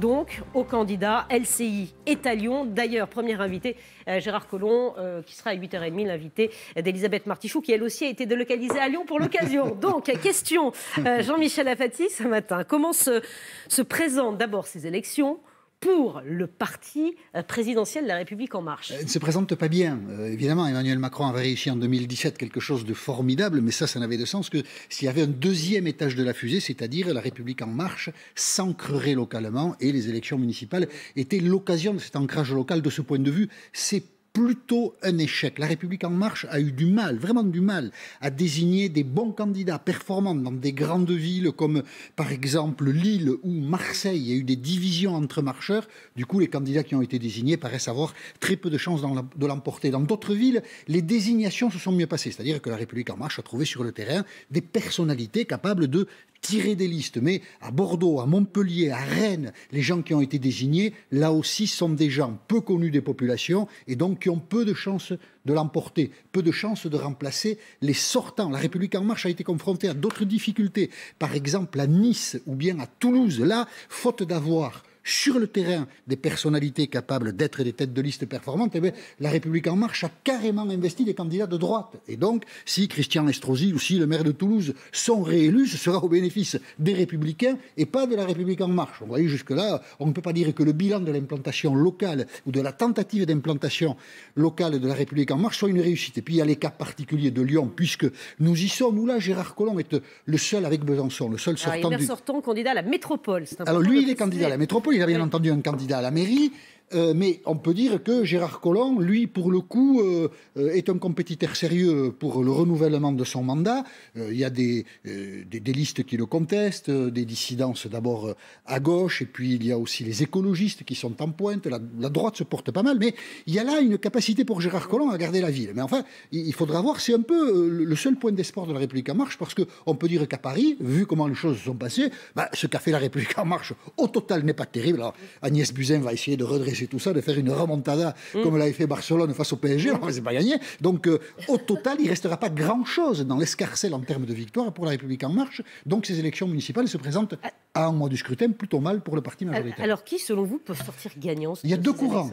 donc au candidat LCI est à Lyon. D'ailleurs, premier invité, euh, Gérard Collomb, euh, qui sera à 8h30, l'invité d'Elisabeth Martichoux, qui elle aussi a été délocalisée à Lyon pour l'occasion. donc, question, euh, Jean-Michel Afati, ce matin, comment se, se présentent d'abord ces élections pour le parti euh, présidentiel de la République en marche. Elle ne se présente pas bien. Euh, évidemment, Emmanuel Macron avait réussi en 2017 quelque chose de formidable, mais ça, ça n'avait de sens que s'il y avait un deuxième étage de la fusée, c'est-à-dire la République en marche, s'ancrerait localement et les élections municipales étaient l'occasion de cet ancrage local. De ce point de vue, c'est plutôt un échec. La République en marche a eu du mal, vraiment du mal, à désigner des bons candidats performants dans des grandes villes comme par exemple Lille ou Marseille. Il y a eu des divisions entre marcheurs. Du coup, les candidats qui ont été désignés paraissent avoir très peu de chances de l'emporter. Dans d'autres villes, les désignations se sont mieux passées. C'est-à-dire que la République en marche a trouvé sur le terrain des personnalités capables de tirer des listes. Mais à Bordeaux, à Montpellier, à Rennes, les gens qui ont été désignés, là aussi, sont des gens peu connus des populations et donc qui ont peu de chances de l'emporter, peu de chances de remplacer les sortants. La République en marche a été confrontée à d'autres difficultés, par exemple à Nice ou bien à Toulouse. Là, faute d'avoir sur le terrain des personnalités capables d'être des têtes de liste performantes, eh la République en marche a carrément investi des candidats de droite. Et donc, si Christian Estrosi ou si le maire de Toulouse sont réélus, ce sera au bénéfice des Républicains et pas de la République en marche. Vous voyez, jusque-là, on ne peut pas dire que le bilan de l'implantation locale ou de la tentative d'implantation locale de la République en marche soit une réussite. Et puis, il y a les cas particuliers de Lyon, puisque nous y sommes, où là, Gérard Collomb est le seul avec Besançon, le seul sortant. Alors, il est sortant candidat à la métropole. Alors, lui, il est candidat à la métropole il a bien entendu un candidat à la mairie. Euh, mais on peut dire que Gérard Collomb, lui, pour le coup, euh, euh, est un compétiteur sérieux pour le renouvellement de son mandat. il y a des, des, listes qui le contestent, des dissidences d'abord à gauche, et puis il y a aussi les écologistes qui sont en pointe. La, droite se porte pas mal, mais il y a là une capacité pour Gérard Collomb à garder la ville. Mais enfin, il, faudra voir, c'est un peu le seul point d'espoir de la République en marche, parce qu'on peut dire qu'à Paris, vu comment les choses se sont passées, bah, ce qu'a fait la République en marche, au total, n'est pas terrible. Alors, Agnès Buzyn va essayer de redresser et tout ça, de faire une remontada mm. comme l'avait fait Barcelone face au PSG, alors c'est pas gagné. Donc euh, au total, il restera pas grand-chose dans l'escarcelle en termes de victoire pour la République en marche. Donc ces élections municipales se présentent à un mois du scrutin plutôt mal pour le parti majoritaire. Alors qui, selon vous, peut sortir gagnant Il y a deux courants.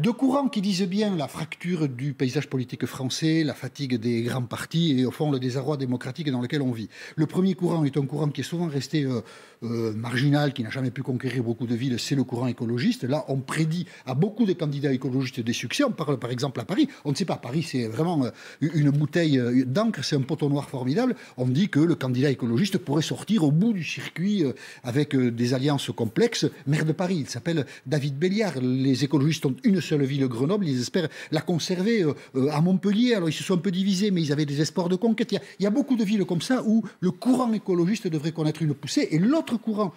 Deux courants qui disent bien la fracture du paysage politique français, la fatigue des grands partis et au fond le désarroi démocratique dans lequel on vit. Le premier courant est un courant qui est souvent resté euh, euh, marginal, qui n'a jamais pu conquérir beaucoup de villes, c'est le courant écologiste. Là, on prédit à beaucoup de candidats écologistes des succès. On parle par exemple à Paris. On ne sait pas, Paris, c'est vraiment euh, une bouteille d'encre, c'est un poteau noir formidable. On dit que le candidat écologiste pourrait sortir au bout du circuit avec des alliances complexes. Maire de Paris, il s'appelle David Béliard. Les écologistes ont une seule ville, Grenoble. Ils espèrent la conserver à Montpellier. Alors ils se sont un peu divisés, mais ils avaient des espoirs de conquête. il y a beaucoup de villes comme ça où le courant écologiste devrait connaître une poussée. Et l'autre courant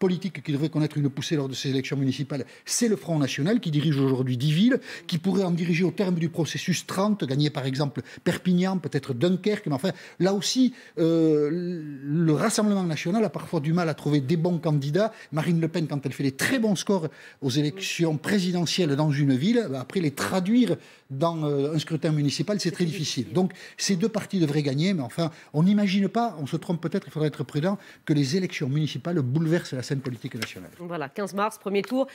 politique qui devrait connaître une poussée lors de ces élections municipales, c'est le Front National qui dirige aujourd'hui 10 villes, qui pourrait en diriger au terme du processus 30, gagner par exemple Perpignan, peut-être Dunkerque. Mais enfin, là aussi, euh, le Rassemblement national a parfois du mal à trouver des bons candidats. Marine Le Pen, quand elle fait des très bons scores aux élections présidentielles dans une ville, bah, après les traduire dans euh, un scrutin municipal, c'est très difficile. Donc ces deux partis devraient gagner, mais enfin, on n'imagine pas, on se trompe peut-être, il faudrait être prudent, que les élections municipales bouleversent la politique nationale. Voilà, 15 mars, premier tour.